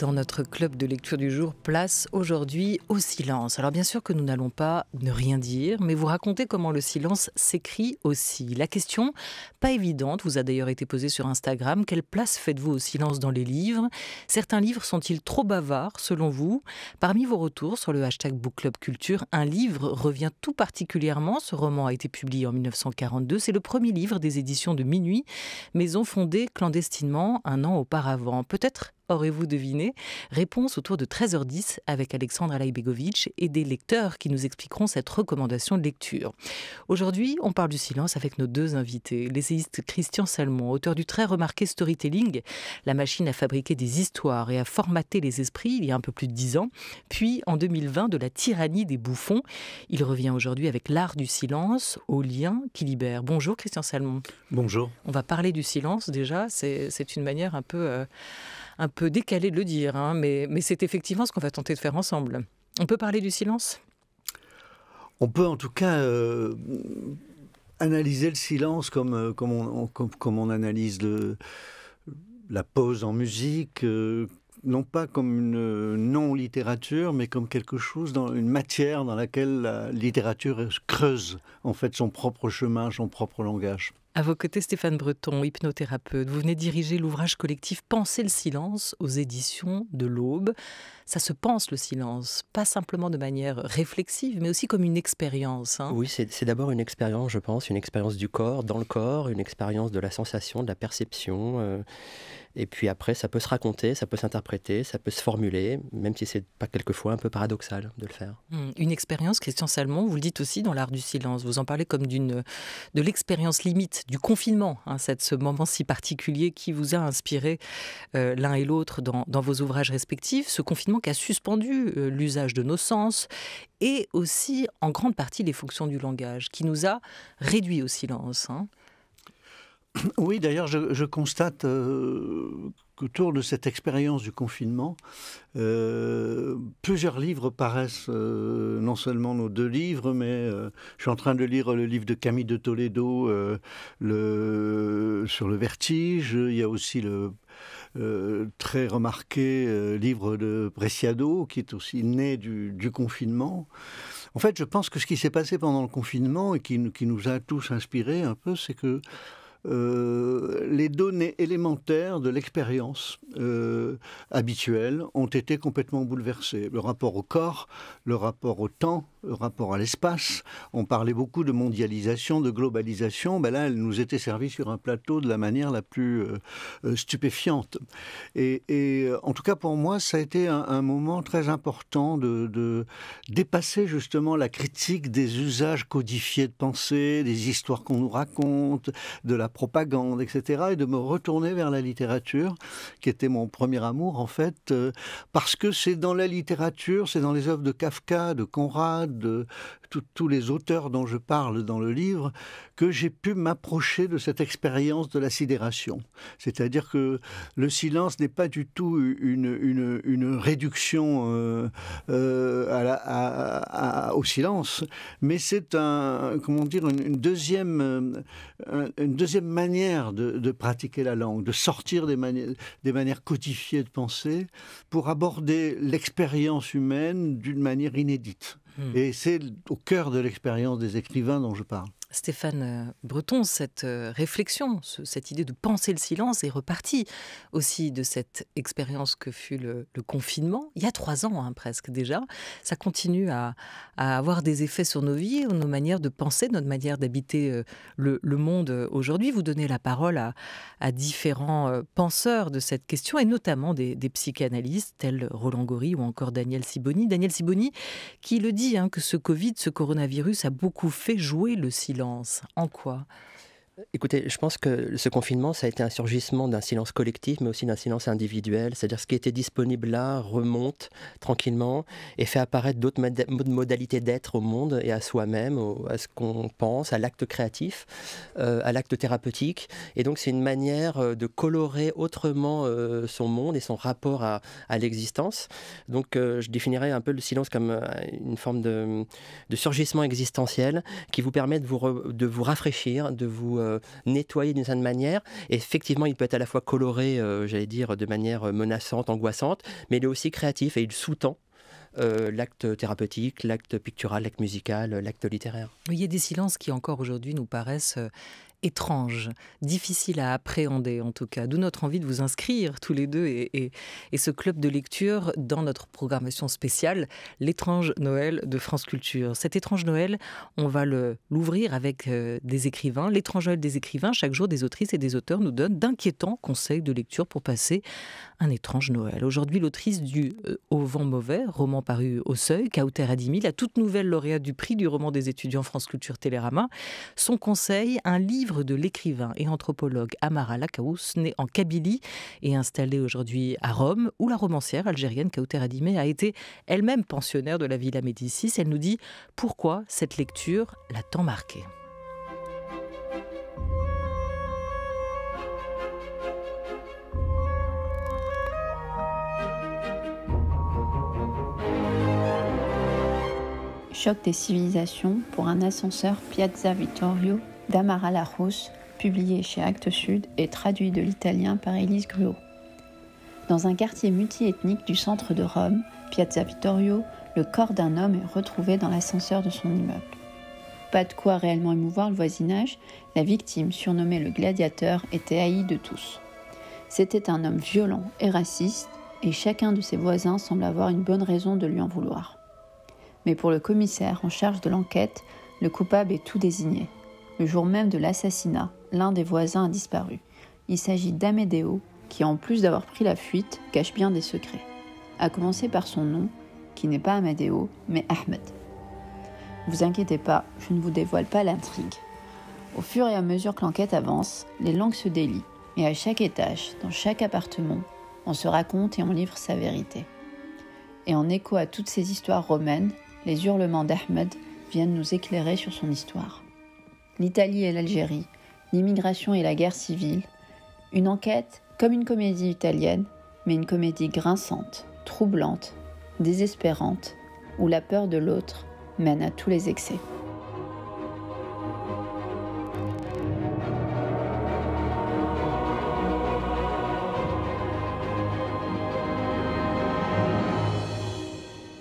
Dans notre club de lecture du jour, place aujourd'hui au silence. Alors bien sûr que nous n'allons pas ne rien dire, mais vous raconter comment le silence s'écrit aussi. La question, pas évidente, vous a d'ailleurs été posée sur Instagram. Quelle place faites-vous au silence dans les livres? Certains livres sont-ils trop bavards selon vous? Parmi vos retours sur le hashtag Book Club Culture, un livre revient tout particulièrement. Ce roman a été publié en 1942. C'est le premier livre des éditions de Minuit, maison fondée clandestinement un an auparavant. Peut-être aurez-vous deviné? Réponse autour de 13h10 avec Alexandre Alaibegovic et des lecteurs qui nous expliqueront cette recommandation de lecture. Aujourd'hui, on parle du silence avec nos deux invités. L'essayiste Christian Salmon, auteur du très remarqué Storytelling, la machine à fabriquer des histoires et à formater les esprits il y a un peu plus de dix ans, puis en 2020 de la tyrannie des bouffons. Il revient aujourd'hui avec l'art du silence au lien qui libère. Bonjour Christian Salmon. Bonjour. On va parler du silence déjà, c'est une manière un peu... Euh, un peu décalé de le dire, hein, mais, c'est effectivement ce qu'on va tenter de faire ensemble. On peut parler du silence? On peut en tout cas euh, analyser le silence comme, euh, on, analyse la pause en musique, euh, non pas comme une non-littérature, mais comme quelque chose, dans une matière dans laquelle la littérature creuse en fait son propre chemin, son propre langage. À vos côtés, Stéphane Breton, hypnothérapeute. Vous venez diriger l'ouvrage collectif Penser le silence aux éditions de l'Aube. Ça se pense le silence, pas simplement de manière réflexive, mais aussi comme une expérience. Hein. Oui, c'est d'abord une expérience, je pense, une expérience du corps, dans le corps, une expérience de la sensation, de la perception. Euh, et puis après, ça peut se raconter, ça peut s'interpréter, ça peut se formuler, même si c'est pas quelquefois un peu paradoxal de le faire. Hmm, une expérience, Christian Salmon, vous le dites aussi dans l'art du silence. Vous en parlez comme d'une de l'expérience limite du confinement, hein, ce moment si particulier qui vous a inspiré euh, l'un et l'autre dans, vos ouvrages respectifs. Ce confinement qui a suspendu euh, l'usage de nos sens et aussi en grande partie les fonctions du langage, qui nous a réduit au silence. Hein. Oui, d'ailleurs, je, constate euh, qu'autour de cette expérience du confinement, euh, plusieurs livres paraissent, euh, non seulement nos deux livres, mais je suis en train de lire le livre de Camille de Toledo le, sur le vertige. Il y a aussi le très remarqué livre de Preciado, qui est aussi né du, confinement. En fait, je pense que ce qui s'est passé pendant le confinement et qui nous a tous inspirés un peu, c'est que euh, les données élémentaires de l'expérience euh, habituelle ont été complètement bouleversées. Le rapport au corps, le rapport au temps, le rapport à l'espace. On parlait beaucoup de mondialisation, de globalisation. Ben là, elle nous était servie sur un plateau de la manière la plus euh, stupéfiante. Et, en tout cas, pour moi, ça a été un, moment très important de, de, dépasser justement la critique des usages codifiés de pensée, des histoires qu'on nous raconte, de la propagande, etc., et de me retourner vers la littérature, qui était mon premier amour en fait, euh, parce que c'est dans la littérature, c'est dans les œuvres de Kafka, de Conrad, de tous les auteurs dont je parle dans le livre, que j'ai pu m'approcher de cette expérience de la sidération. C'est-à-dire que le silence n'est pas du tout une, réduction euh, euh, au silence, mais c'est un, comment dire, une, deuxième, une deuxième manière de, pratiquer la langue, de sortir des manières codifiées de penser pour aborder l'expérience humaine d'une manière inédite. Et c'est au cœur de l'expérience des écrivains dont je parle. Stéphane euh, Breton, cette euh, réflexion, cette idée de penser le silence est repartie aussi de cette expérience que fut le, confinement, il y a trois ans hein, presque déjà. Ça continue à, avoir des effets sur nos vies, nos manières de penser, notre manière d'habiter euh, le, monde aujourd'hui. Vous donnez la parole à, différents penseurs de cette question, et notamment des, psychanalystes tels Roland Gori ou encore Daniel Siboni. Daniel Siboni qui le dit, hein, que ce Covid, ce coronavirus a beaucoup fait jouer le silence en quoi? Écoutez, je pense que ce confinement, ça a été un surgissement d'un silence collectif, mais aussi d'un silence individuel. C'est-à-dire ce qui était disponible là remonte tranquillement et fait apparaître d'autres modalités d'être au monde et à soi-même, à ce qu'on pense, à l'acte créatif, euh, à l'acte thérapeutique. Et donc c'est une manière euh, de colorer autrement euh, son monde et son rapport à, l'existence. Donc je définirais un peu le silence comme une forme de, surgissement existentiel qui vous permet de vous, de vous rafraîchir, de vous nettoyé d'une certaine manière. effectivement, il peut être à la fois coloré, j'allais dire, de manière menaçante, angoissante, mais il est aussi créatif et il sous-tend l'acte thérapeutique, l'acte pictural, l'acte musical, l'acte littéraire. Il y a des silences qui encore aujourd'hui nous paraissent étrange, difficile à appréhender en tout cas. D'où notre envie de vous inscrire tous les deux et, ce club de lecture dans notre programmation spéciale, l'étrange Noël de France Culture. Cet étrange Noël, on va l'ouvrir avec euh, des écrivains. L'étrange Noël des écrivains, chaque jour des autrices et des auteurs nous donnent d'inquiétants conseils de lecture pour passer un étrange Noël. Aujourd'hui, l'autrice du euh, Au vent mauvais, roman paru au Seuil, Kauter Adimi, la toute nouvelle lauréate du prix du roman des étudiants France Culture Télérama, son conseil, un livre de l'écrivain et anthropologue Amara Lakaous, né en Kabylie et installée aujourd'hui à Rome, où la romancière algérienne Kauter Adimé a été elle-même pensionnaire de la Villa Médicis. Elle nous dit pourquoi cette lecture l'a tant marquée. Choc des civilisations pour un ascenseur Piazza Vittorio d'Amara Larousse, publié chez Actes Sud et traduit de l'italien par Elise Gruot. Dans un quartier multiethnique du centre de Rome, Piazza Vittorio, le corps d'un homme est retrouvé dans l'ascenseur de son immeuble. Pas de quoi réellement émouvoir le voisinage, la victime, surnommée le gladiateur, était haïe de tous. C'était un homme violent et raciste, et chacun de ses voisins semble avoir une bonne raison de lui en vouloir. Mais pour le commissaire en charge de l'enquête, le coupable est tout désigné. Le jour même de l'assassinat, l'un des voisins a disparu. Il s'agit d'Amédéo, qui en plus d'avoir pris la fuite, cache bien des secrets. À commencer par son nom, qui n'est pas Amédéo, mais Ahmed. Vous inquiétez pas, je ne vous dévoile pas l'intrigue. Au fur et à mesure que l'enquête avance, les langues se délient, et à chaque étage, dans chaque appartement, on se raconte et on livre sa vérité. Et en écho à toutes ces histoires romaines, les hurlements d'Ahmed viennent nous éclairer sur son histoire l'Italie et l'Algérie, l'immigration et la guerre civile. Une enquête comme une comédie italienne, mais une comédie grinçante, troublante, désespérante, où la peur de l'autre mène à tous les excès.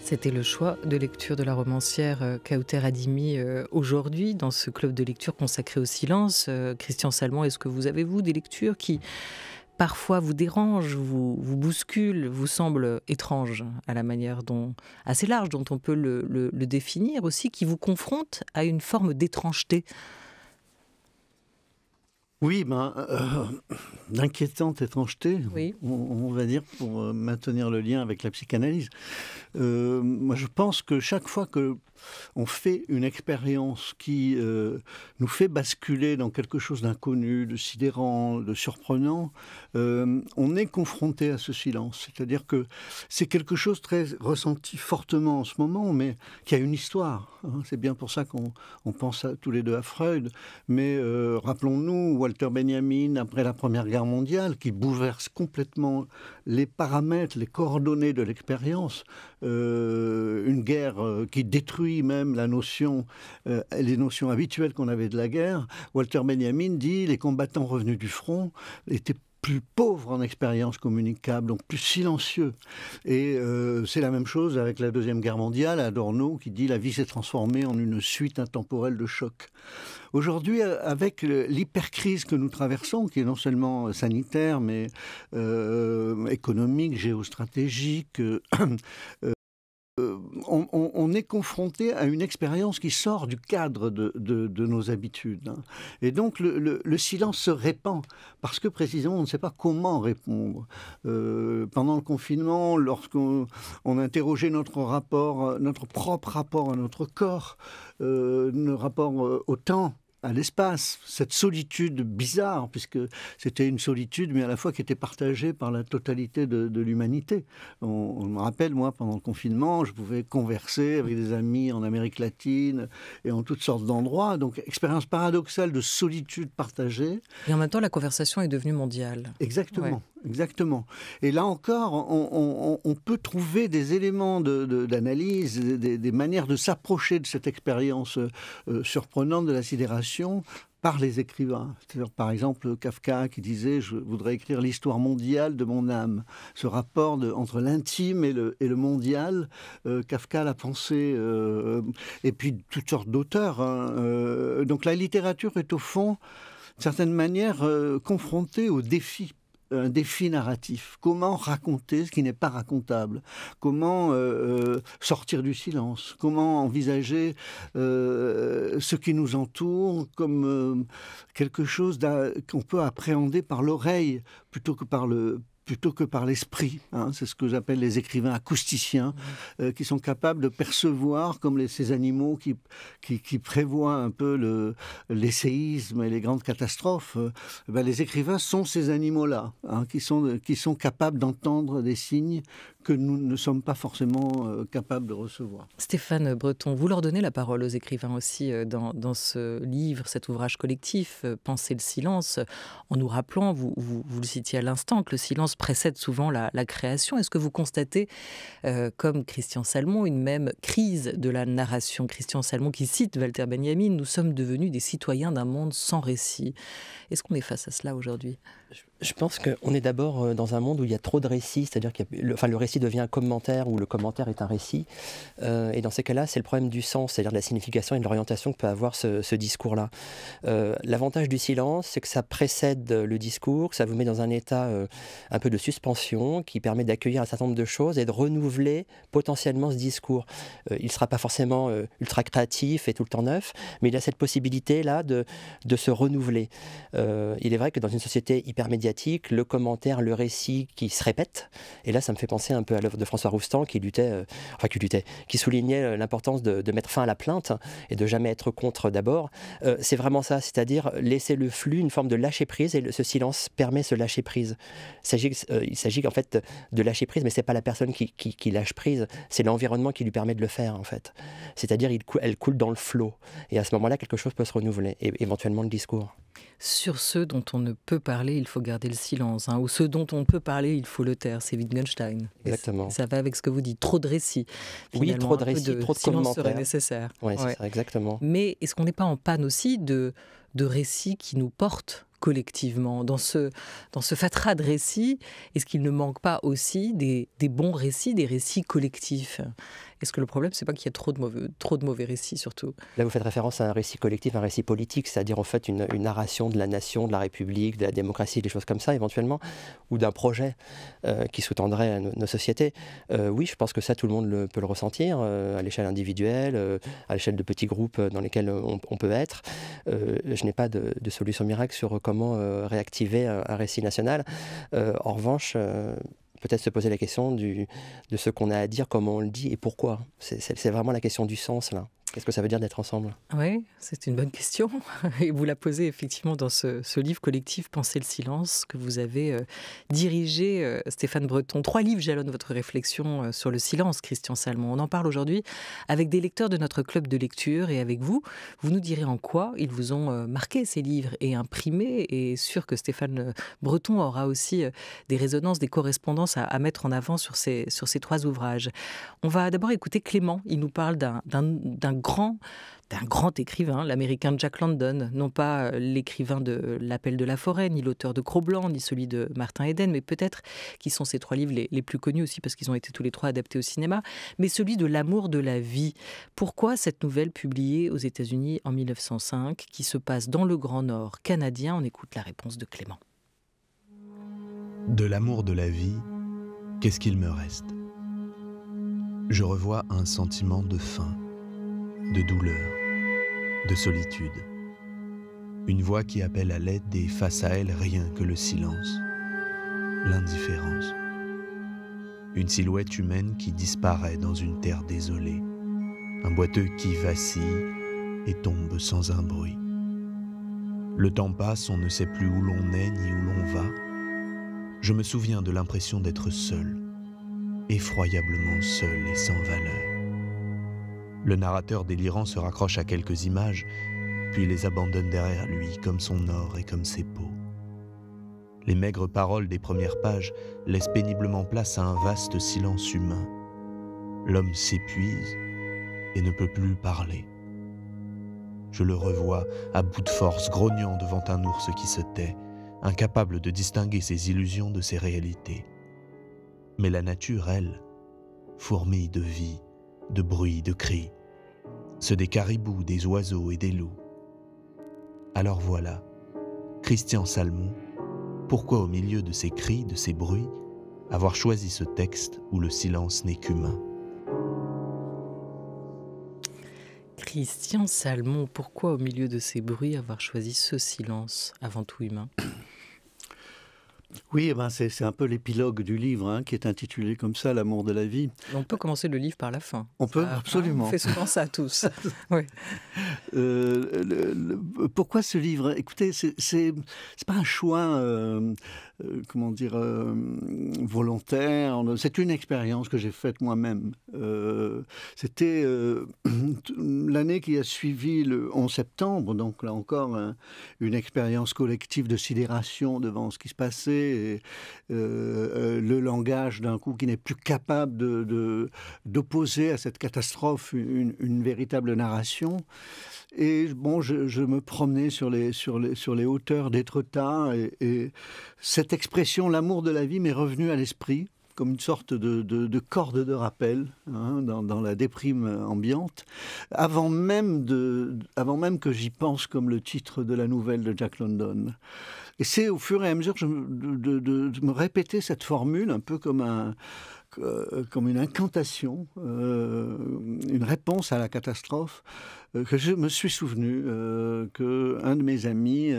C'était le choix de lecture de la romancière euh, Kauter Adimi euh, aujourd'hui dans ce club de lecture consacré au silence. Euh, Christian Salmon, est-ce que vous avez, vous, des lectures qui parfois vous dérangent, vous, vous bousculent, vous semblent étranges à la manière dont, assez large dont on peut le, le définir aussi, qui vous confrontent à une forme d'étrangeté? Oui, ben, euh, d'inquiétante étrangeté, on, va dire, pour maintenir le lien avec la psychanalyse. Euh, moi, je pense que chaque fois que on fait une expérience qui nous fait basculer dans quelque chose d'inconnu, de sidérant, de surprenant, on est confronté à ce silence. C'est-à-dire que c'est quelque chose très ressenti fortement en ce moment, mais qui a une histoire. Hein. C'est bien pour ça qu'on pense tous les deux à Freud. Mais rappelons-nous, Walter Benjamin après la Première Guerre mondiale, qui bouleverse complètement les paramètres, les coordonnées de l'expérience. Euh, une guerre euh, qui détruit même la notion, euh, les notions habituelles qu'on avait de la guerre. Walter Benjamin dit les combattants revenus du front étaient plus pauvres en expérience communicable, donc plus silencieux. Et c'est la même chose avec la Deuxième Guerre mondiale, Adorno qui dit la vie s'est transformée en une suite intemporelle de chocs. Aujourd'hui, avec l'hypercrise que nous traversons, qui est non seulement sanitaire, mais économique, géostratégique, euh, on, est confronté à une expérience qui sort du cadre de, nos habitudes. Hein. Et donc le, silence se répand parce que précisément on ne sait pas comment répondre. Euh, pendant le confinement, lorsqu'on interrogeait notre rapport, notre propre rapport à notre corps, euh, rapport au temps, à l'espace, cette solitude bizarre, puisque c'était une solitude, mais à la fois qui était partagée par la totalité de, l'humanité. On, me rappelle, moi, pendant le confinement, je pouvais converser avec des amis en Amérique latine et en toutes sortes d'endroits. Donc, expérience paradoxale de solitude partagée. Et en même temps, la conversation est devenue mondiale. Exactement. Exactement. Et là encore, on, peut trouver des éléments d'analyse, de, des, manières de s'approcher de cette expérience euh, surprenante de la sidération par les écrivains. par exemple Kafka qui disait je voudrais écrire l'histoire mondiale de mon âme. Ce rapport entre l'intime et le, mondial, euh, Kafka l'a pensé, euh, et puis toutes sortes d'auteurs. Hein, euh, donc la littérature est au fond, d'une certaine manière, confrontée au défi un défi narratif. Comment raconter ce qui n'est pas racontable? Comment euh, euh, sortir du silence? Comment envisager euh, ce qui nous entoure comme quelque chose qu'on peut appréhender par l'oreille plutôt que par le plutôt que par l'esprit. Hein. C'est ce que j'appelle les écrivains acousticiens, euh, qui sont capables de percevoir, comme les, ces animaux qui, prévoient un peu l'essayisme et les grandes catastrophes. Euh, ben, les écrivains sont ces animaux-là, hein, qui, sont, qui sont capables d'entendre des signes que nous ne sommes pas forcément euh, capables de recevoir. Stéphane Breton, vous leur donnez la parole aux écrivains aussi dans, ce livre, cet ouvrage collectif, Penser le silence, en nous rappelant, vous, vous le citiez à l'instant, que le silence précède souvent la, création. Est-ce que vous constatez, euh, comme Christian Salmon, une même crise de la narration? Christian Salmon qui cite Walter Benjamin, nous sommes devenus des citoyens d'un monde sans récit. Est-ce qu'on est face à cela aujourd'hui? Pense qu'on est d'abord euh, dans un monde où il y a trop de récits, c'est-à-dire que le, récit devient un commentaire ou le commentaire est un récit. Euh, et dans ces cas-là, c'est le problème du sens, c'est-à-dire de la signification et de l'orientation que peut avoir ce, discours-là. Euh, l'avantage du silence, c'est que ça précède le discours, que ça vous met dans un état un peu de suspension qui permet d'accueillir un certain nombre de choses et de renouveler potentiellement ce discours. il ne sera pas forcément ultra créatif et tout le temps neuf, mais il a cette possibilité-là de, de se renouveler. il est vrai que dans une société hyper médiatique, le commentaire, le récit qui se répète. Et là, ça me fait penser un peu à l'œuvre de François Roustan qui luttait, euh, enfin qui luttait, qui soulignait euh, l'importance de, mettre fin à la plainte et de jamais être contre d'abord. Euh, c'est vraiment ça, c'est-à-dire laisser le flux, une forme de lâcher prise, et ce silence permet ce lâcher prise. Il s'agit, en fait de lâcher prise, mais c'est pas la personne qui, lâche prise, c'est l'environnement qui lui permet de le faire en fait. C'est-à-dire, elle coule dans le flot, et à ce moment-là, quelque chose peut se renouveler, et éventuellement le discours sur ceux dont on ne peut parler, il faut garder le silence, hein, ou ceux dont on peut parler, il faut le taire. C'est Wittgenstein. Exactement. Ça va avec ce que vous dites. Trop de récits. Oui, trop de récits, trop de silence serait nécessaire. Oui, exactement. Mais est-ce qu'on n'est pas en panne aussi de, de récits qui nous portent collectivement Dans ce, dans ce fatras de récits, est-ce qu'il ne manque pas aussi des, des bons récits, des récits collectifs? Est-ce que le problème, c'est pas qu'il y a trop de, mauvais, trop de mauvais récits, surtout? Là, vous faites référence à un récit collectif, un récit politique, c'est-à-dire en fait une, narration de la nation, de la République, de la démocratie, des choses comme ça, éventuellement, ou d'un projet euh, qui sous-tendrait nos, sociétés. Euh, oui, je pense que ça, tout le monde peut le ressentir, euh, à l'échelle individuelle, à l'échelle de petits groupes dans lesquels on, peut être. je n'ai pas de, solution miracle sur comment réactiver un, récit national. en revanche, peut-être se poser la question de ce qu'on a à dire, comment on le dit et pourquoi. C'est vraiment la question du sens là. Qu'est-ce que ça veut dire d'être ensemble? Oui, c'est une bonne question. Et vous la posez effectivement dans ce, livre collectif Penser le silence que vous avez euh, dirigé, euh, Stéphane Breton. Trois livres jalonnent votre réflexion euh, sur le silence, Christian Salmon. On en parle aujourd'hui avec des lecteurs de notre club de lecture et avec vous. Vous nous direz en quoi ils vous ont marqué ces livres et imprimés. Et sûr que Stéphane Breton aura aussi des résonances, des correspondances à, à mettre en avant sur ces, sur ces trois ouvrages. On va d'abord écouter Clément. Il nous parle d'un grand d'un grand écrivain, l'américain Jack London, non pas euh, l'écrivain de L'appel de la forêt, ni l'auteur de Cro-Blanc, ni celui de Martin Eden, mais peut-être qui sont ces trois livres les, plus connus aussi parce qu'ils ont été tous les trois adaptés au cinéma, mais celui de L'amour de la vie. Pourquoi cette nouvelle publiée aux États-Unis en 1905 qui se passe dans le Grand Nord canadien? On écoute la réponse de Clément. De l'amour de la vie, qu'est-ce qu'il me reste? Je revois un sentiment de faim de douleur, de solitude. Une voix qui appelle à l'aide et face à elle rien que le silence, l'indifférence. Une silhouette humaine qui disparaît dans une terre désolée. Un boiteux qui vacille et tombe sans un bruit. Le temps passe, on ne sait plus où l'on est ni où l'on va. Je me souviens de l'impression d'être seul, effroyablement seul et sans valeur. Le narrateur délirant se raccroche à quelques images, puis les abandonne derrière lui comme son or et comme ses peaux. Les maigres paroles des premières pages laissent péniblement place à un vaste silence humain. L'homme s'épuise et ne peut plus parler. Je le revois à bout de force, grognant devant un ours qui se tait, incapable de distinguer ses illusions de ses réalités. Mais la nature, elle, fourmille de vie, de bruit, de cris, ceux des caribous, des oiseaux et des loups. Alors voilà, Christian Salmon, pourquoi au milieu de ces cris, de ces bruits, avoir choisi ce texte où le silence n'est qu'humain? Christian Salmon, pourquoi au milieu de ces bruits avoir choisi ce silence avant tout humain? Oui, eh ben c'est un peu l'épilogue du livre hein, qui est intitulé comme ça, L'amour de la vie. On peut commencer le livre par la fin. On peut, absolument. On fait souvent ça tous. oui. Euh, pourquoi ce livre? Écoutez, c'est pas un choix, euh, euh, comment dire, volontaire. C'est une expérience que j'ai faite moi-même. C'était l'année qui a suivi le 11 septembre, donc là encore, une expérience collective de sidération devant ce qui se passait et, euh, euh, le langage d'un coup qui n'est plus capable de, d'opposer à cette catastrophe une, véritable narration. Et bon, je, me promenais sur les, sur les, sur les hauteurs d'Étretat et, et cette expression, l'amour de la vie, m'est revenue à l'esprit comme une sorte de, de, corde de rappel hein, dans, la déprime ambiante, avant même, de, avant même que j'y pense comme le titre de la nouvelle de Jack London. Et c'est au fur et à mesure de, de, me répéter cette formule, un peu comme, un, euh, comme une incantation, euh, une réponse à la catastrophe, euh, que je me suis souvenu que un de mes amis,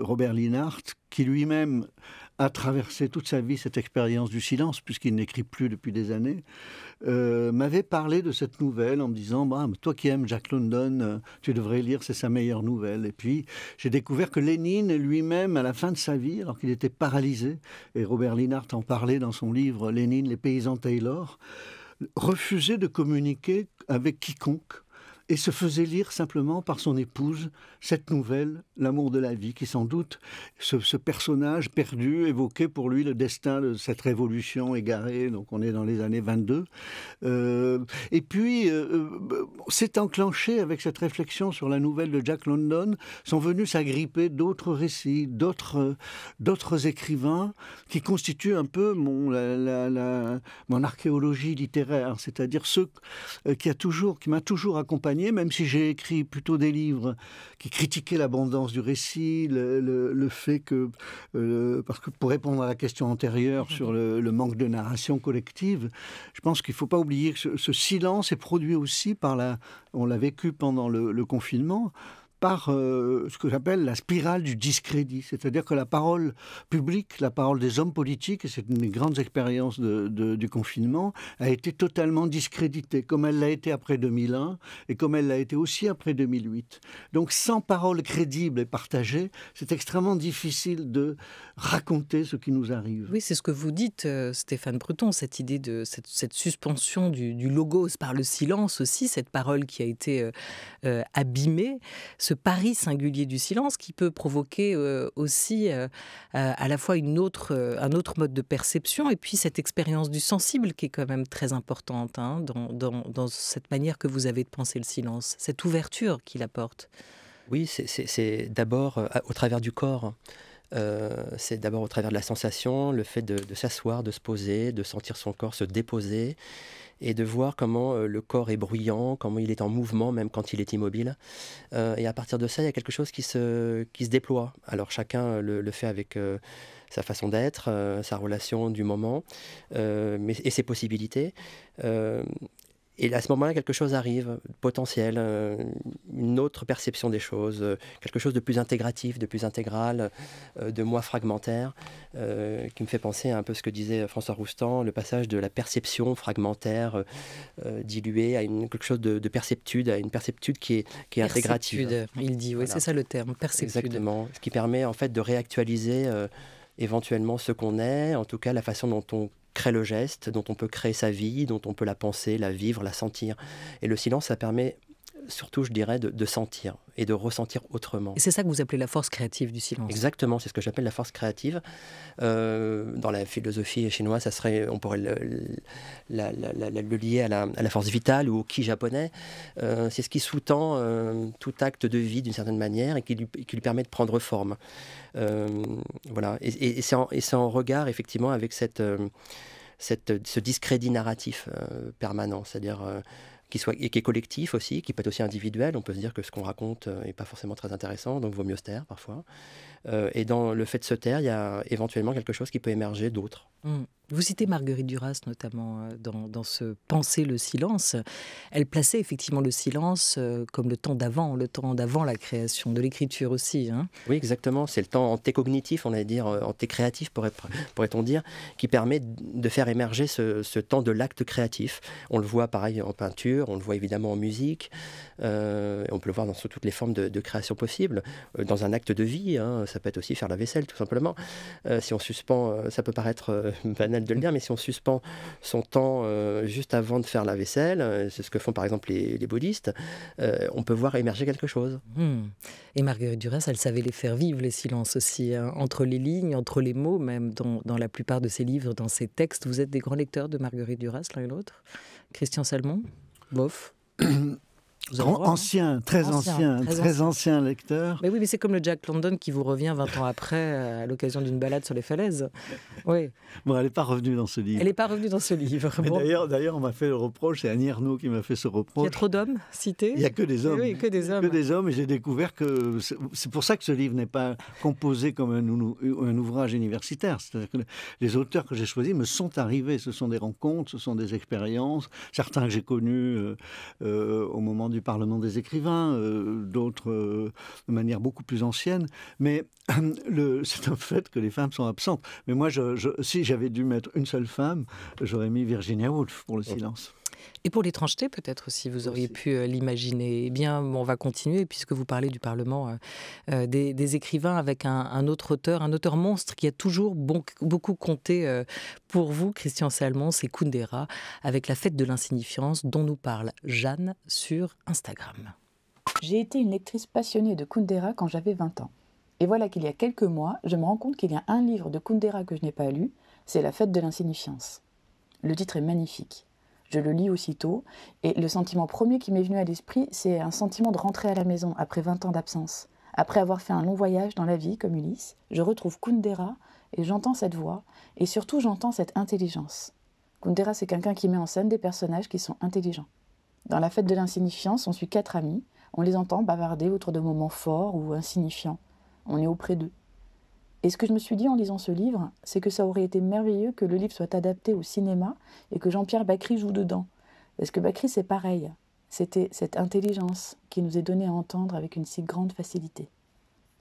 Robert Linhart, qui lui-même a traversé toute sa vie cette expérience du silence, puisqu'il n'écrit plus depuis des années, euh, m'avait parlé de cette nouvelle en me disant bah, Toi qui aimes Jack London, euh, tu devrais lire, c'est sa meilleure nouvelle. Et puis j'ai découvert que Lénine lui-même, à la fin de sa vie, alors qu'il était paralysé, et Robert Linhart en parlait dans son livre Lénine, les paysans Taylor, refusait de communiquer avec quiconque et se faisait lire simplement par son épouse cette nouvelle, L'amour de la vie, qui sans doute, ce, personnage perdu évoquait pour lui le destin de cette révolution égarée, donc on est dans les années 22. Euh, et puis, euh, euh, s'est enclenché avec cette réflexion sur la nouvelle de Jack London, sont venus s'agripper d'autres récits, d'autres, écrivains qui constituent un peu mon, archéologie littéraire, c'est-à-dire ceux qui, a toujours, qui m'a toujours accompagné même si j'ai écrit plutôt des livres qui critiquaient l'abondance du récit, le, fait que, euh, parce que pour répondre à la question antérieure sur le, manque de narration collective, je pense qu'il ne faut pas oublier que ce, silence est produit aussi par la, on l'a vécu pendant le confinement, par euh, ce que j'appelle la spirale du discrédit. C'est-à-dire que la parole publique, la parole des hommes politiques, et c'est une des grandes expériences du confinement, a été totalement discréditée, comme elle l'a été après 2001 et comme elle l'a été aussi après 2008. Donc sans parole crédible et partagée, c'est extrêmement difficile de raconter ce qui nous arrive. Oui, c'est ce que vous dites, euh, Stéphane Breton, cette idée de cette, suspension du, logos par le silence aussi, cette parole qui a été euh, abîmée pari singulier du silence qui peut provoquer euh, aussi euh, euh, à la fois une autre, un autre mode de perception et puis cette expérience du sensible qui est quand même très importante hein, dans, dans, cette manière que vous avez de penser le silence, cette ouverture qu'il apporte. Oui, c'est d'abord au travers du corps. c'est d'abord au travers de la sensation, le fait de s'asseoir, de se poser, de sentir son corps se déposer et de voir comment euh, le corps est bruyant, comment il est en mouvement, même quand il est immobile. Euh, et à partir de ça, il y a quelque chose qui se, qui se déploie. Alors chacun le, le fait avec euh, sa façon d'être, sa relation du moment mais, et ses possibilités. Et à ce moment-là, quelque chose arrive, potentiel, euh, une autre perception des choses, euh, quelque chose de plus intégratif, de plus intégral, euh, de moins fragmentaire, qui me fait penser à un peu ce que disait François Roustan, le passage de la perception fragmentaire diluée à une, quelque chose de, perceptude, à une perceptude qui est, qui est intégrative. Il dit, oui, c'est ça le terme, perceptude. Exactement, ce qui permet en fait de réactualiser éventuellement ce qu'on est, en tout cas la façon dont on crée le geste, dont on peut créer sa vie, dont on peut la penser, la vivre, la sentir. Et le silence, ça permet surtout, je dirais, de, sentir et de ressentir autrement. Et c'est ça que vous appelez la force créative du silence. Exactement, c'est ce que j'appelle la force créative. Euh, dans la philosophie chinoise, ça serait, on pourrait le, le lier à la, force vitale ou au ki japonais. Euh, c'est ce qui sous-tend euh, tout acte de vie d'une certaine manière et qui lui, qui lui, permet de prendre forme. voilà, et, et c'est en, en, regard effectivement avec cette, cette ce discrédit narratif permanent, c'est-à-dire qui, soit, et qui est collectif aussi, qui peut être aussi individuel. On peut se dire que ce qu'on raconte n'est pas forcément très intéressant, donc vaut mieux se taire parfois. et dans le fait de se taire, il y a éventuellement quelque chose qui peut émerger d'autre. Mmh. Vous citez Marguerite Duras notamment euh, dans, ce Penser le silence. Elle plaçait effectivement le silence euh, comme le temps d'avant, le temps d'avant la création, de l'écriture aussi. Hein. Oui, exactement. C'est le temps antécognitif, on va dire, euh, antécréatif pourrait-on dire, qui permet de faire émerger ce, temps de l'acte créatif. On le voit pareil en peinture, on le voit évidemment en musique, on peut le voir dans toutes les formes de, création possibles, dans un acte de vie. Hein. ça peut être aussi faire la vaisselle, tout simplement. si on suspend, ça peut paraître banal de le dire, mais si on suspend son temps euh, juste avant de faire la vaisselle, euh, c'est ce que font par exemple les, les bouddhistes, euh, on peut voir émerger quelque chose. Hmm. Et Marguerite Duras, elle savait les faire vivre, les silences aussi, hein. entre les lignes, entre les mots, même dans, dans, la plupart de ses livres, dans ses textes. Vous êtes des grands lecteurs de Marguerite Duras, l'un et l'autre? Christian Salmon? Bof? ancien, très ancien, très, ancien. lecteur. Mais oui, mais c'est comme le Jack London qui vous revient 20 ans après euh, à l'occasion d'une balade sur les falaises. Oui. Bon, elle n'est pas revenue dans ce livre. Elle n'est pas revenue dans ce livre. D'ailleurs, d'ailleurs, on m'a fait le reproche, c'est Annie Ernaux qui m'a fait ce reproche. Il y a trop d'hommes cités Il n'y a que des hommes. Oui, que des hommes. Que des hommes, et j'ai découvert que c'est pour ça que ce livre n'est pas composé comme un, un ouvrage universitaire. C'est-à-dire que les auteurs que j'ai choisis me sont arrivés. Ce sont des rencontres, ce sont des expériences. Certains que j'ai connus euh, euh, au moment du Parlement des écrivains, euh, d'autres euh, de manière beaucoup plus ancienne. Mais c'est un fait que les femmes sont absentes. Mais moi, si j'avais dû mettre une seule femme, j'aurais mis Virginia Woolf pour le silence. Et pour l'étrangeté, peut-être aussi, vous auriez pu euh, l'imaginer. Eh bien, on va continuer, puisque vous parlez du Parlement euh, euh, des, écrivains avec un, autre auteur, un auteur monstre qui a toujours beaucoup compté pour vous, Christian Salmon, c'est Kundera, avec la fête de l'insignifiance dont nous parle Jeanne sur Instagram. J'ai été une lectrice passionnée de Kundera quand j'avais 20 ans. Et voilà qu'il y a quelques mois, je me rends compte qu'il y a un livre de Kundera que je n'ai pas lu, c'est La fête de l'insignifiance. Le titre est magnifique je le lis aussitôt. Et le sentiment premier qui m'est venu à l'esprit, c'est un sentiment de rentrer à la maison après 20 ans d'absence. Après avoir fait un long voyage dans la vie, comme Ulysse, je retrouve Kundera et j'entends cette voix, et surtout j'entends cette intelligence. Kundera, c'est quelqu'un qui met en scène des personnages qui sont intelligents. Dans la fête de l'insignifiance, on suit quatre amis, on les entend bavarder autour de moments forts ou insignifiants. On est auprès d'eux. Et ce que je me suis dit en lisant ce livre, c'est que ça aurait été merveilleux que le livre soit adapté au cinéma et que Jean-Pierre Bacry joue dedans. Parce que Bacry, c'est pareil. C'était cette intelligence qui nous est donnée à entendre avec une si grande facilité.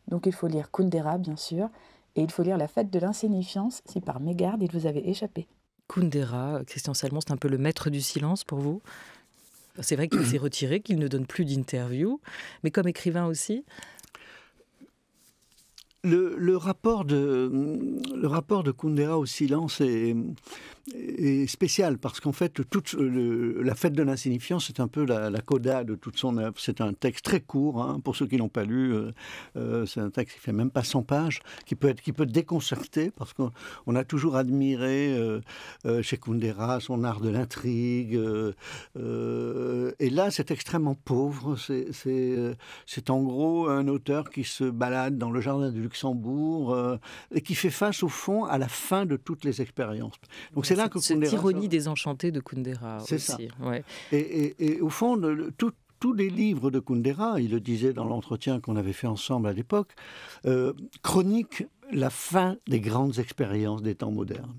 Donc il faut lire Kundera, bien sûr, et il faut lire La fête de l'insignifiance si par mégarde il vous avait échappé. Kundera, Christian Salmon, c'est un peu le maître du silence pour vous? C'est vrai qu'il s'est retiré, qu'il ne donne plus d'interviews, mais comme écrivain aussi? Le, rapport de, le rapport de Kundera au silence est, spécial parce qu'en fait, toute la fête de l'insignifiance, c'est un peu la, coda de toute son œuvre. C'est un texte très court, hein, pour ceux qui l'ont pas lu. Euh, euh, c'est un texte qui fait même pas 100 pages, qui peut être, qui peut déconcerter parce qu'on a toujours admiré euh, chez Kundera son art de l'intrigue. et là, c'est extrêmement pauvre. C'est en gros un auteur qui se balade dans le jardin du Luxembourg et qui fait face au fond à la fin de toutes les expériences. Donc c'est là que Cette ironie désenchantée de Kundera aussi. Ça. Et, au fond, tous les livres de Kundera, il le disait dans l'entretien qu'on avait fait ensemble à l'époque, euh, chroniquent la fin des grandes expériences des temps modernes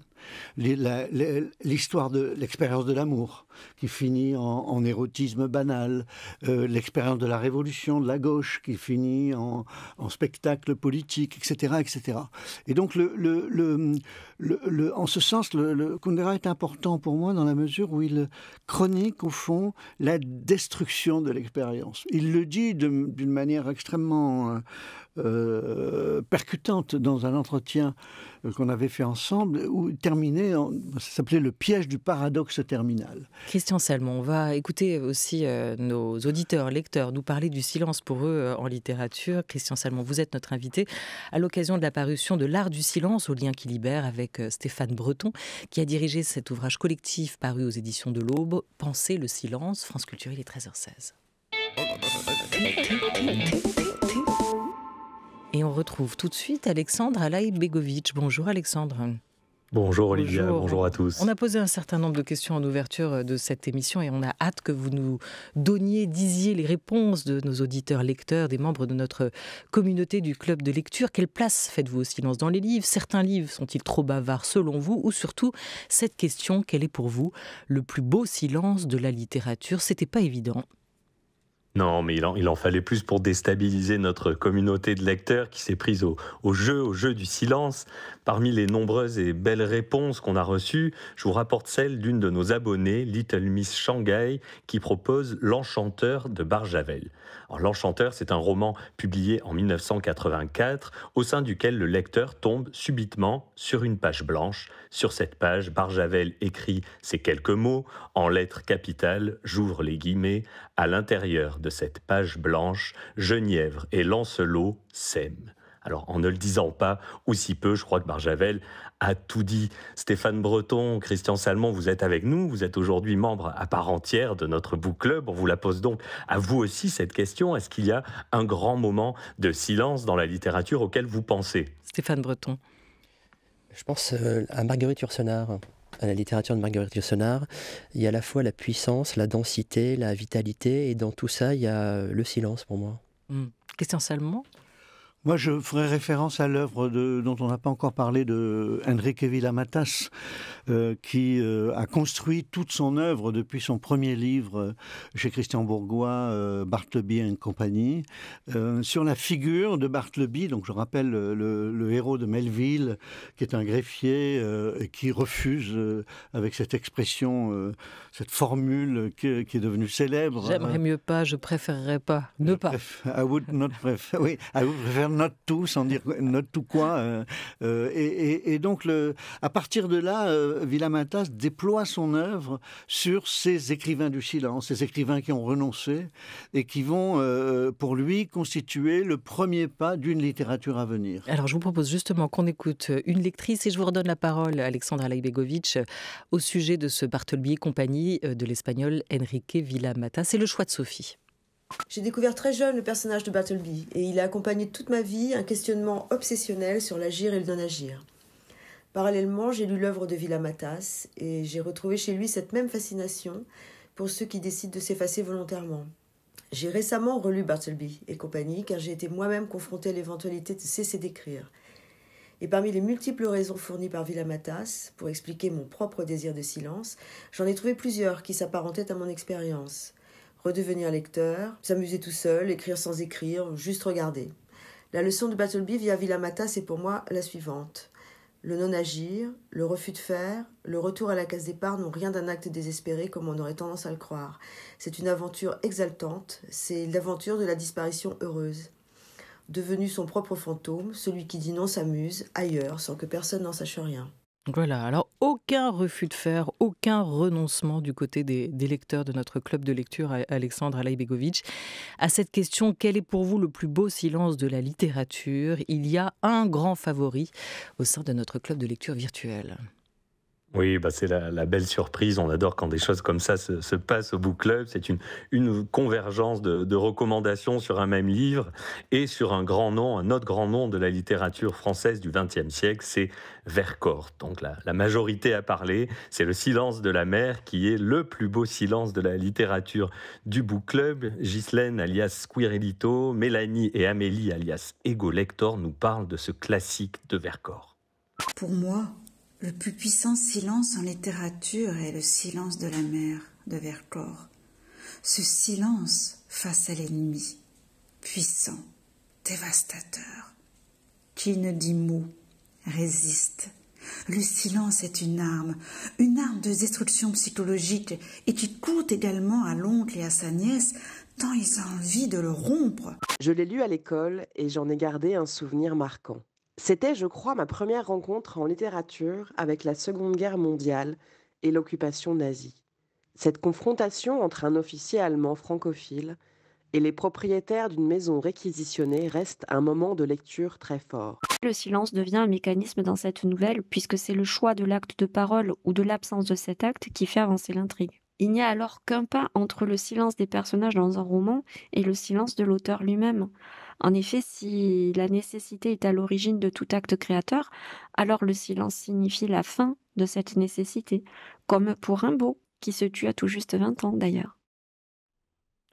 l'histoire de l'expérience de l'amour qui finit en, érotisme banal, euh, l'expérience de la révolution de la gauche qui finit en, spectacle politique, etc., etc. Et donc, le, le, en ce sens, le, Kundera est important pour moi dans la mesure où il chronique au fond la destruction de l'expérience. Il le dit d'une manière extrêmement euh, percutante dans un entretien euh, qu'on avait fait ensemble, où terminé, ça s'appelait le piège du paradoxe terminal. Christian Salmon, on va écouter aussi euh, nos auditeurs, lecteurs, nous parler du silence pour eux en littérature. Christian Salmon, vous êtes notre invité à l'occasion de la parution de L'art du silence au lien qui libère avec Stéphane Breton, qui a dirigé cet ouvrage collectif paru aux éditions de l'Aube, Penser le silence. France Culture, il est 13h16. Et on retrouve tout de suite Alexandre Alaï-Begovic. Bonjour Alexandre. Bonjour Olivia, bonjour. à tous. On a posé un certain nombre de questions en ouverture de cette émission et on a hâte que vous nous donniez, disiez les réponses de nos auditeurs lecteurs, des membres de notre communauté du club de lecture. Quelle place faites-vous au silence dans les livres? Certains livres sont-ils trop bavards selon vous? Ou surtout, cette question, quel est pour vous le plus beau silence de la littérature? C'était pas évident. Non, mais il en, fallait plus pour déstabiliser notre communauté de lecteurs qui s'est prise au, au, jeu, au jeu du silence. Parmi les nombreuses et belles réponses qu'on a reçues, je vous rapporte celle d'une de nos abonnées, Little Miss Shanghai, qui propose L'Enchanteur de Barjavel. L'Enchanteur, c'est un roman publié en 1984, au sein duquel le lecteur tombe subitement sur une page blanche. Sur cette page, Barjavel écrit ces quelques mots en lettres capitales, j'ouvre les guillemets, à l'intérieur de cette page blanche, Genièvre et Lancelot s'aiment. Alors, en ne le disant pas, ou si peu, je crois que Barjavel a tout dit. Stéphane Breton, Christian Salmon, vous êtes avec nous. Vous êtes aujourd'hui membre à part entière de notre book club. On vous la pose donc à vous aussi cette question. Est-ce qu'il y a un grand moment de silence dans la littérature auquel vous pensez? Stéphane Breton. Je pense euh, à Marguerite Yourcenar à la littérature de Marguerite Yourcenar, il y a à la fois la puissance, la densité, la vitalité, et dans tout ça, il y a le silence pour moi. Mmh. Christian Salmon? Moi, je ferai référence à l'œuvre dont on n'a pas encore parlé de Enrique Villamatas, euh, qui euh, a construit toute son œuvre depuis son premier livre euh, chez Christian Bourgois, euh, Bartleby et compagnie, sur la figure de Bartleby. Donc, je rappelle le, héros de Melville, qui est un greffier et qui refuse, avec cette expression, cette formule qui, est devenue célèbre. J'aimerais mieux pas, je préférerais pas, ne pas. I would not prefer, oui, I would prefer note tout, sans dire note tout quoi. Euh, euh, et, donc, le, à partir de là, euh, déploie son œuvre sur ces écrivains du silence, ces écrivains qui ont renoncé et qui vont, pour lui, constituer le premier pas d'une littérature à venir. Alors, je vous propose justement qu'on écoute une lectrice et je vous redonne la parole, Alexandra Lajbegovic, au sujet de ce Bartholby compagnie de l'espagnol Enrique Villamatas. C'est le choix de Sophie. J'ai découvert très jeune le personnage de Battleby et il a accompagné toute ma vie un questionnement obsessionnel sur l'agir et le non-agir. Parallèlement, j'ai lu l'œuvre de Villamatas et j'ai retrouvé chez lui cette même fascination pour ceux qui décident de s'effacer volontairement. J'ai récemment relu Bartleby et compagnie car j'ai été moi-même confronté à l'éventualité de cesser d'écrire. Et parmi les multiples raisons fournies par Villamatas pour expliquer mon propre désir de silence, j'en ai trouvé plusieurs qui s'apparentaient à mon expérience redevenir lecteur, s'amuser tout seul, écrire sans écrire, juste regarder. La leçon de Battleby via Villamata, c'est pour moi la suivante. Le non-agir, le refus de faire, le retour à la case départ n'ont rien d'un acte désespéré comme on aurait tendance à le croire. C'est une aventure exaltante, c'est l'aventure de la disparition heureuse. Devenu son propre fantôme, celui qui dit non s'amuse, ailleurs, sans que personne n'en sache rien. Voilà, alors aucun refus de faire, aucun renoncement du côté des, lecteurs de notre club de lecture, Alexandre Alaïbegovic. À cette question, quel est pour vous le plus beau silence de la littérature? Il y a un grand favori au sein de notre club de lecture virtuel. Oui, bah c'est la, belle surprise. On adore quand des choses comme ça se, passent au book club. C'est une, convergence de, recommandations sur un même livre et sur un grand nom, un autre grand nom de la littérature française du XXe siècle, c'est Vercors. Donc la, la majorité a parlé. C'est le silence de la mer qui est le plus beau silence de la littérature du book club. Ghislaine alias Squirelito, Mélanie et Amélie alias Ego Lector nous parlent de ce classique de Vercors. Pour moi, le plus puissant silence en littérature est le silence de la mer de Vercors. Ce silence face à l'ennemi, puissant, dévastateur, qui ne dit mot, résiste, Le silence est une arme, une arme de destruction psychologique et qui coûte également à l'oncle et à sa nièce tant ils ont envie de le rompre. Je l'ai lu à l'école et j'en ai gardé un souvenir marquant. C'était, je crois, ma première rencontre en littérature avec la Seconde Guerre mondiale et l'occupation nazie. Cette confrontation entre un officier allemand francophile et les propriétaires d'une maison réquisitionnée reste un moment de lecture très fort. Le silence devient un mécanisme dans cette nouvelle puisque c'est le choix de l'acte de parole ou de l'absence de cet acte qui fait avancer l'intrigue. Il n'y a alors qu'un pas entre le silence des personnages dans un roman et le silence de l'auteur lui-même. En effet, si la nécessité est à l'origine de tout acte créateur, alors le silence signifie la fin de cette nécessité, comme pour Rimbaud, qui se tue à tout juste 20 ans d'ailleurs.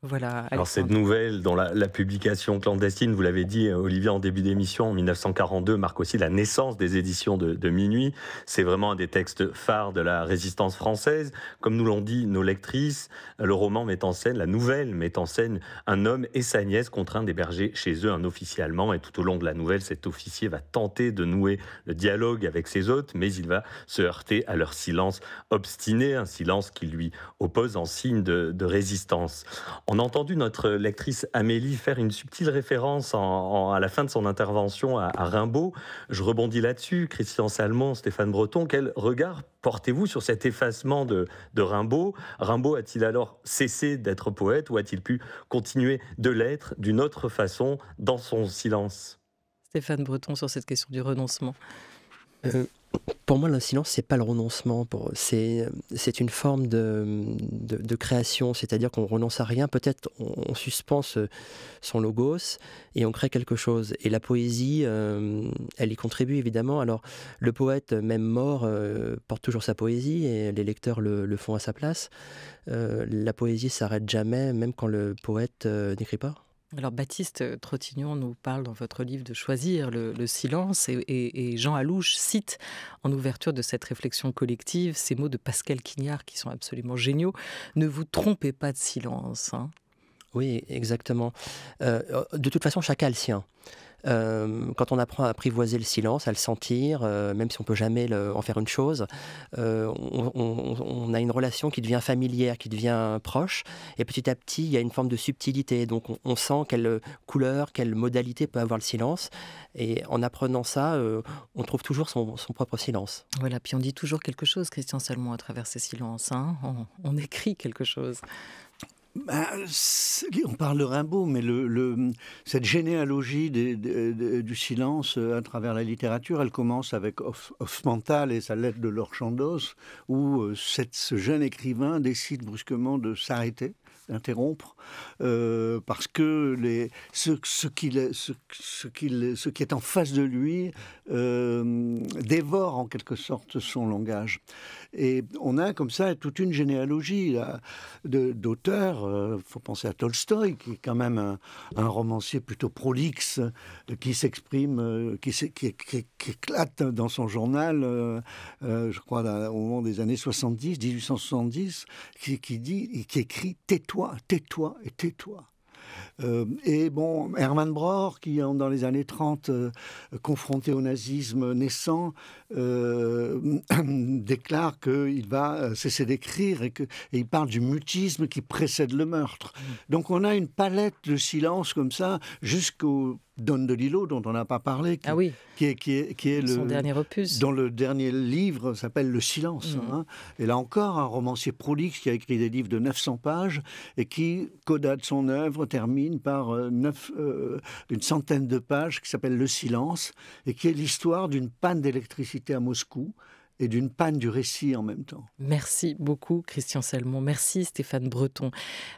Voilà. Alors cette nouvelle, dont la, publication clandestine, vous l'avez dit, Olivier, en début d'émission, en 1942, marque aussi la naissance des éditions de, Minuit. C'est vraiment un des textes phares de la résistance française. Comme nous l'ont dit nos lectrices, le roman met en scène, la nouvelle met en scène un homme et sa nièce contraints d'héberger chez eux un officier allemand. Et tout au long de la nouvelle, cet officier va tenter de nouer le dialogue avec ses hôtes, mais il va se heurter à leur silence obstiné, un silence qui lui oppose en signe de, de résistance. On a entendu notre lectrice Amélie faire une subtile référence à la fin de son intervention à, Rimbaud. Je rebondis là-dessus. Christian Salmon, Stéphane Breton, quel regard portez-vous sur cet effacement de, de Rimbaud? Rimbaud a-t-il alors cessé d'être poète ou a-t-il pu continuer de l'être d'une autre façon dans son silence? Stéphane Breton sur cette question du renoncement. Euh, pour moi, le silence, c'est pas le renoncement. C'est une forme de, de, création, c'est-à-dire qu'on renonce à rien. Peut-être on, suspend son logos et on crée quelque chose. Et la poésie, euh, elle y contribue évidemment. Alors, le poète, même mort, euh, porte toujours sa poésie et les lecteurs le, le font à sa place. la poésie s'arrête jamais, même quand le poète n'écrit pas. Alors Baptiste Trottignon nous parle dans votre livre de choisir le, silence et, Jean Alouche cite en ouverture de cette réflexion collective ces mots de Pascal Quignard qui sont absolument géniaux. Ne vous trompez pas de silence. Hein. Oui, exactement. Euh, de toute façon, chacun a le sien. Euh, quand on apprend à apprivoiser le silence, à le sentir, euh, même si on peut jamais en faire une chose, euh, on, a une relation qui devient familière, qui devient proche, et petit à petit, il y a une forme de subtilité. Donc, on, sent quelle couleur, quelle modalité peut avoir le silence, et en apprenant ça, on trouve toujours son, propre silence. Voilà, puis on dit toujours quelque chose, Christian Salmon, à travers ces silences. Hein. on écrit quelque chose. Bah, on parle de Rimbaud, mais cette généalogie du silence euh, à travers la littérature, elle commence avec Hofmannsthal et sa lettre de Lorchandos, où euh, ce jeune écrivain décide brusquement de s'arrêter interrompre euh, parce que ce, qui, est en face de lui dévore en quelque sorte son langage. Et on a comme ça toute une généalogie d'auteurs. Il euh, faut penser à Tolstoï, qui est quand même un, romancier plutôt prolixe, qui s'exprime, qui, qui, éclate dans son journal, je crois au moment des années 70, 1870, qui, dit, qui écrit Tais-toi tais-toi, et tais-toi. Euh, et bon, Hermann Brohr, qui dans les années 30, euh, confronté au nazisme naissant, euh, déclare qu'il va cesser d'écrire et, que, et il parle du mutisme qui précède le meurtre. Mmh. Donc on a une palette de silence comme ça jusqu'au Don de Lillo, dont on n'a pas parlé, qui, ah oui. qui est, qui est, qui est le, Son dernier opus. dont le dernier livre s'appelle Le Silence. Mhm. Hein. Et là encore, un romancier prolixe qui a écrit des livres de 900 pages et qui, coda de son œuvre, termine par euh, neuf, euh, une centaine de pages qui s'appelle Le Silence et qui est l'histoire d'une panne d'électricité à Moscou et d'une panne du récit en même temps. Merci beaucoup Christian Salmon, merci Stéphane Breton.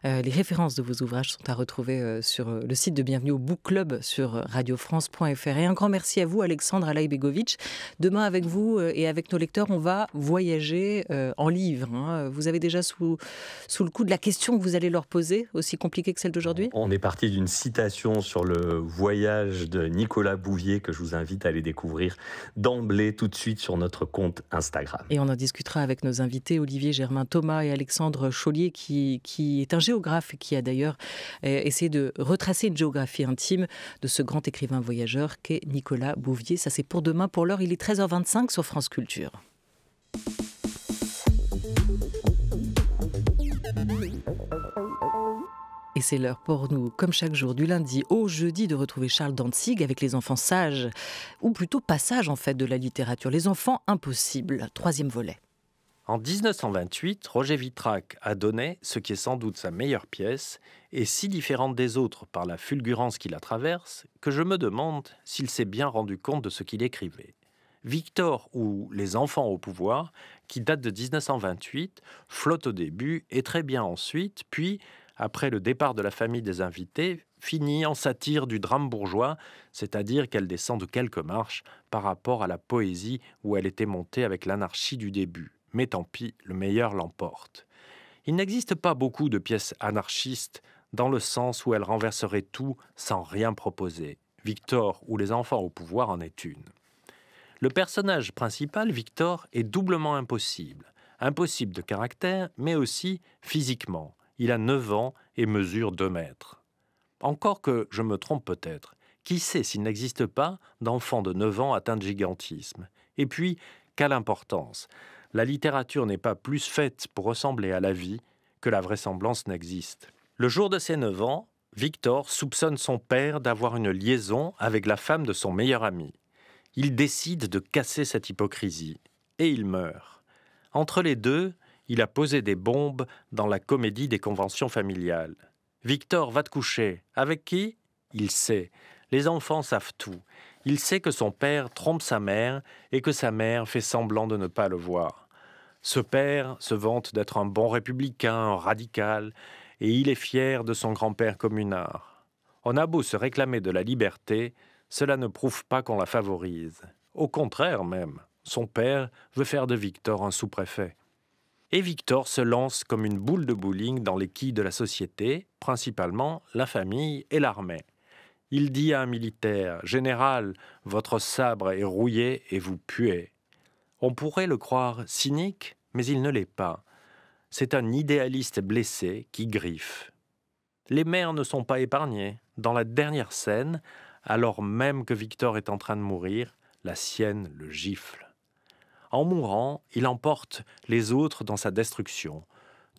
Euh, les références de vos ouvrages sont à retrouver euh, sur euh, le site de Bienvenue au Book Club sur radiofrance.fr. Et un grand merci à vous Alexandre Alaïbegovic. Demain avec vous et avec nos lecteurs, on va voyager en livre. Hein. Vous avez déjà sous, sous le coup de la question que vous allez leur poser, aussi compliquée que celle d'aujourd'hui? On est parti d'une citation sur le voyage de Nicolas Bouvier que je vous invite à aller découvrir d'emblée tout de suite sur notre compte Et on en discutera avec nos invités Olivier Germain Thomas et Alexandre Chaulier, qui, qui est un géographe et qui a d'ailleurs euh, essayé de retracer une géographie intime de ce grand écrivain voyageur qu'est Nicolas Bouvier. Ça, c'est pour demain. Pour l'heure, il est 13h25 sur France Culture. C'est l'heure pour nous, comme chaque jour, du lundi au jeudi, de retrouver Charles Dantzig avec les enfants sages, ou plutôt passage en fait de la littérature, les enfants impossibles, troisième volet. En 1928, Roger Vitrac a donné ce qui est sans doute sa meilleure pièce, et si différente des autres par la fulgurance qui la traverse, que je me demande s'il s'est bien rendu compte de ce qu'il écrivait. Victor ou Les enfants au pouvoir, qui date de 1928, flotte au début et très bien ensuite, puis après le départ de la famille des invités, finit en satire du drame bourgeois, c'est-à-dire qu'elle descend de quelques marches par rapport à la poésie où elle était montée avec l'anarchie du début. Mais tant pis, le meilleur l'emporte. Il n'existe pas beaucoup de pièces anarchistes dans le sens où elles renverseraient tout sans rien proposer. Victor ou les enfants au pouvoir en est une. Le personnage principal, Victor, est doublement impossible. Impossible de caractère, mais aussi physiquement. Il a 9 ans et mesure 2 mètres. Encore que je me trompe peut-être. Qui sait s'il n'existe pas d'enfants de 9 ans atteints de gigantisme? Et puis, quelle importance? La littérature n'est pas plus faite pour ressembler à la vie que la vraisemblance n'existe. Le jour de ses 9 ans, Victor soupçonne son père d'avoir une liaison avec la femme de son meilleur ami. Il décide de casser cette hypocrisie et il meurt. Entre les deux, il a posé des bombes dans la comédie des conventions familiales. Victor va te coucher. Avec qui? Il sait. Les enfants savent tout. Il sait que son père trompe sa mère et que sa mère fait semblant de ne pas le voir. Ce père se vante d'être un bon républicain, un radical, et il est fier de son grand-père communard. On a beau se réclamer de la liberté, cela ne prouve pas qu'on la favorise. Au contraire même, son père veut faire de Victor un sous-préfet et Victor se lance comme une boule de bowling dans les quilles de la société, principalement la famille et l'armée. Il dit à un militaire Général, votre sabre est rouillé et vous puez. On pourrait le croire cynique, mais il ne l'est pas. C'est un idéaliste blessé qui griffe. Les mères ne sont pas épargnées. Dans la dernière scène, alors même que Victor est en train de mourir, la sienne le gifle. En mourant, il emporte les autres dans sa destruction.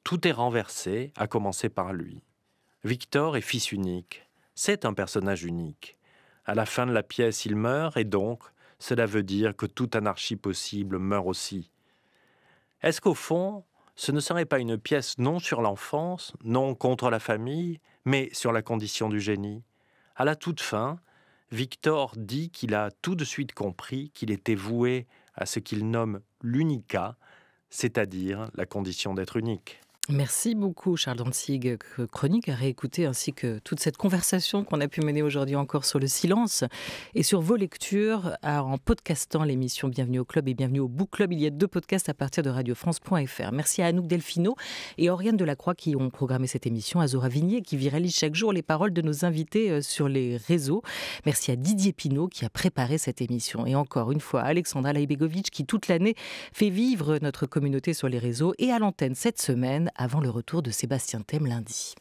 Tout est renversé, à commencer par lui. Victor est fils unique. C'est un personnage unique. À la fin de la pièce, il meurt, et donc, cela veut dire que toute anarchie possible meurt aussi. Est-ce qu'au fond, ce ne serait pas une pièce non sur l'enfance, non contre la famille, mais sur la condition du génie? À la toute fin, Victor dit qu'il a tout de suite compris qu'il était voué à ce qu'il nomme l'unica, c'est-à-dire la condition d'être unique. Merci beaucoup Charles Danzig, chronique à réécouter ainsi que toute cette conversation qu'on a pu mener aujourd'hui encore sur le silence et sur vos lectures en podcastant l'émission Bienvenue au Club et Bienvenue au Book Club. Il y a deux podcasts à partir de radiofrance.fr. Merci à Anouk Delfino et Oriane Delacroix qui ont programmé cette émission, à Zora Vignier qui viralise chaque jour les paroles de nos invités euh, sur les réseaux. Merci à Didier Pinault qui a préparé cette émission et encore une fois à Alexandra Laibegovic qui toute l'année fait vivre notre communauté sur les réseaux et à l'antenne cette semaine avant le retour de Sébastien Thème lundi.